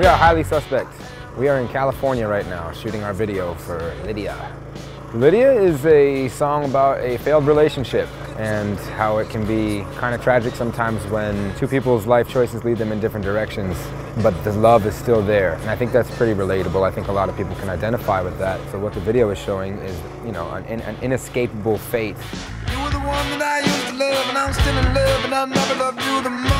We are highly suspect. We are in California right now shooting our video for Lydia. Lydia is a song about a failed relationship and how it can be kind of tragic sometimes when two people's life choices lead them in different directions, but the love is still there. And I think that's pretty relatable. I think a lot of people can identify with that. So what the video is showing is, you know, an, an inescapable fate you one that I used to love, and I'm still in love, and I never loved you the most.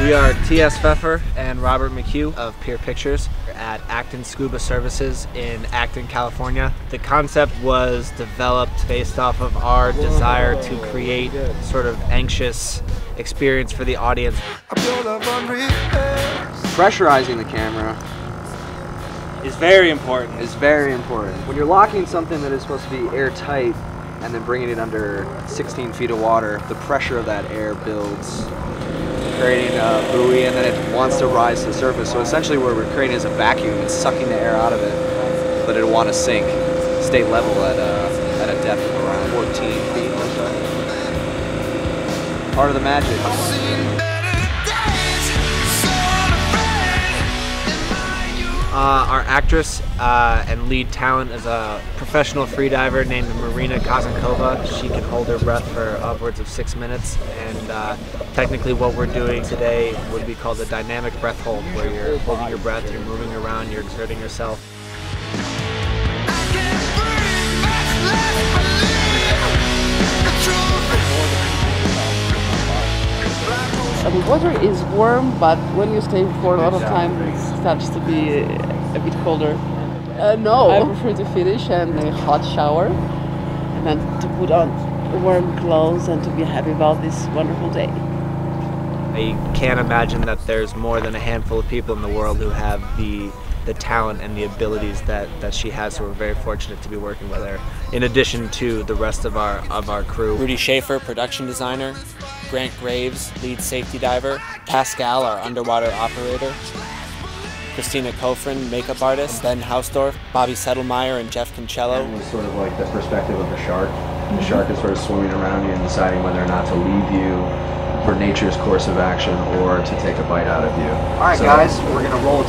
We are T.S. Pfeffer and Robert McHugh of Pier Pictures at Acton Scuba Services in Acton, California. The concept was developed based off of our desire to create sort of anxious experience for the audience. Pressurizing the camera is very important. Is very important. When you're locking something that is supposed to be airtight and then bringing it under 16 feet of water, the pressure of that air builds creating a buoy and then it wants to rise to the surface. So essentially what we're creating is a vacuum. It's sucking the air out of it, but it'll want to sink, stay level at a, at a depth of around 14 feet or so. Part of the magic. Uh, our actress uh, and lead talent is a professional freediver named Marina Kazankova. She can hold her breath for upwards of six minutes, and uh, technically, what we're doing today would be called a dynamic breath hold, where you're holding your breath, you're moving around, you're exerting yourself. The water is warm, but when you stay for a lot of time, it starts to be a bit colder. Uh, no, I prefer to finish and a hot shower, and then to put on warm clothes and to be happy about this wonderful day. I can't imagine that there's more than a handful of people in the world who have the the talent and the abilities that, that she has. So we're very fortunate to be working with her. In addition to the rest of our of our crew. Rudie Schaefer, production designer. Grant Graves, lead safety diver. Pascal, our underwater operator. Christina Cofran, makeup artist, Ben Hausdorff, Bobby Settlemire, and Jeff Kincheloe. It was sort of like the perspective of the shark. The shark is sort of swimming around you and deciding whether or not to leave you for nature's course of action or to take a bite out of you. All right, so, guys, we're gonna roll a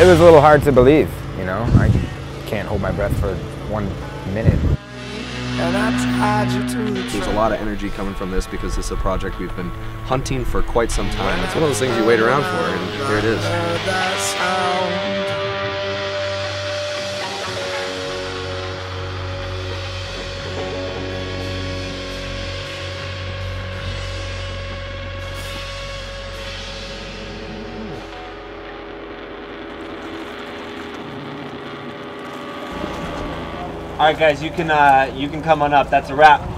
It was a little hard to believe, you know. I can't hold my breath for one minute. There's a lot of energy coming from this because this is a project we've been hunting for quite some time. It's one of those things you wait around for, and here it is. All right, guys, you can uh, you can come on up. That's a wrap.